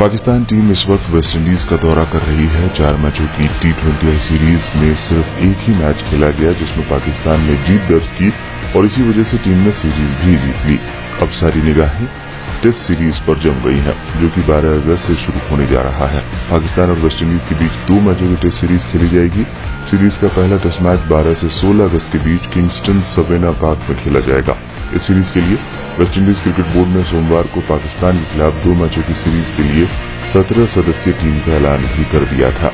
Pakistan team इस वक्त West Indies का दौरा कर रही है। चार मैचों की टी ट्वेंटी सीरीज़ में सिर्फ़ एक ही मैच खेला गया, जिसमें पाकिस्तान ने जीत दर्ज की और इसी वजह से टीम ने सीरीज़ भी जीत ली। अब सारी निगाहें टेस्ट सीरीज़ पर जम गई हैं, जो कि 12 अगस्त से शुरू होने जा रहा है। पाकिस्तान और वेस्टइंडीज के बीच दो मैचों की टेस्ट सीरीज़ खेली जाएगी। सीरीज़ का पहला टेस्ट मैच 12 से 16 अगस्त के बीच किंगस्टन सवेना पार्क में खेला जाएगा। इस सीरीज़ के लिए वेस्टइंडीज क्रिकेट बोर्ड ने सोमवार को पाकिस्तान के खिलाफ दो मैचों की सीरीज़ के लिए सत्रह सदस्यीय टीम का ऐलान भी कर दिया था।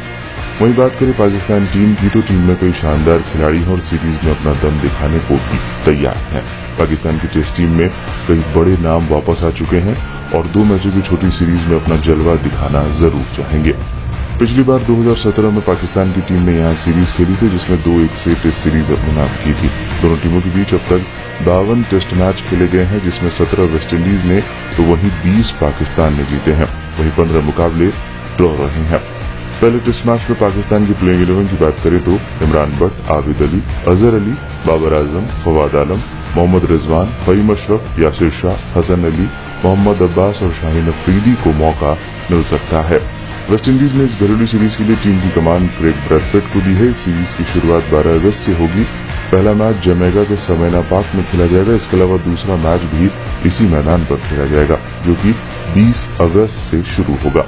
वहीं बात करें पाकिस्तान टीम की तो टीम में कई शानदार खिलाड़ी हैं और सीरीज़ में अपना दम दिखाने को भी तैयार हैं। पाकिस्तान की टेस्ट टीम में कई बड़े नाम वापस आ चुके हैं और दो मैचों की छोटी सीरीज़ में अपना जलवा दिखाना ज़रूर चाहेंगे। पिछली बार 2017 में पाकिस्तान की टीम ने यहाँ सीरीज़ खेली थी, जिसमें दो एक से टेस्ट सीरीज़ अपने नाम की थी। दोनों टीमों के बीच अब तक बावन टेस्ट मैच खेले गए हैं, जिसमें सत्रह वेस्टइंडीज ने तो वहीं बीस पाकिस्तान ने जीते हैं। वहीं पंद्रह मुकाबले ड्रॉ रहे हैं। पहले टेस्ट मैच में पाकिस्तान की प्लेइंग इलेवन की बात करें तो इमरान भट्ट, आबिद अली, अजहर अली, बाबर आज़म, फवाद आलम, मोहम्मद रिजवान फईम अशरफ, यासिर शाह, हसन अली, मोहम्मद अब्बास और शाहीन अफरीदी को मौका मिल सकता है। वेस्टइंडीज ने इस घरेलू सीरीज़ के लिए टीम की कमान क्रेग ब्रैडफेट को दी है। इस सीरीज़ की शुरुआत 12 अगस्त से होगी। पहला मैच जमेगा के समेना पार्क में खेला जाएगा। इसके अलावा दूसरा मैच भी इसी मैदान पर खेला जाएगा, जो कि 20 अगस्त से शुरू होगा।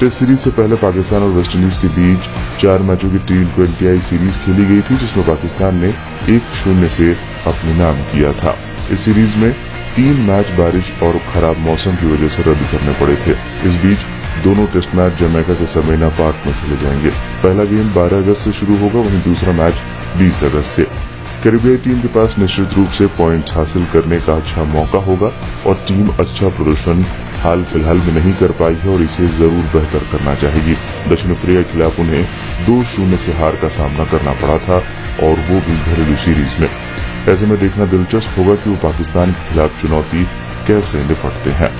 टेस्ट सीरीज़ से पहले पाकिस्तान और वेस्टइंडीज के बीच चार मैचों की टी ट्वेंटी सीरीज़ खेली गई थी, जिसमें पाकिस्तान ने एक शून्य से अपने नाम किया था। इस सीरीज़ में तीन मैच बारिश और खराब मौसम की वजह से रद्द करने पड़े थे। इस बीच दोनों टेस्ट मैच जमैका के समेना पार्क में खेले जाएँगे। पहला गेम 12 अगस्त से शुरू होगा, वहीं दूसरा मैच 20 अगस्त से। कैरिबियाई टीम के पास निश्चित रूप से पॉइंट्स हासिल करने का अच्छा मौका होगा और टीम अच्छा प्रदर्शन हाल फ़िलहाल में नहीं कर पाई है और इसे ज़रूर बेहतर करना चाहेगी। दक्षिण अफ्रीका के खिलाफ उन्हें दो शून्य से हार का सामना करना पड़ा था और वो भी घरेलू सीरीज़ में। ऐसे में देखना दिलचस्प होगा कि वो पाकिस्तान के खिलाफ चुनौती कैसे निपटते हैं।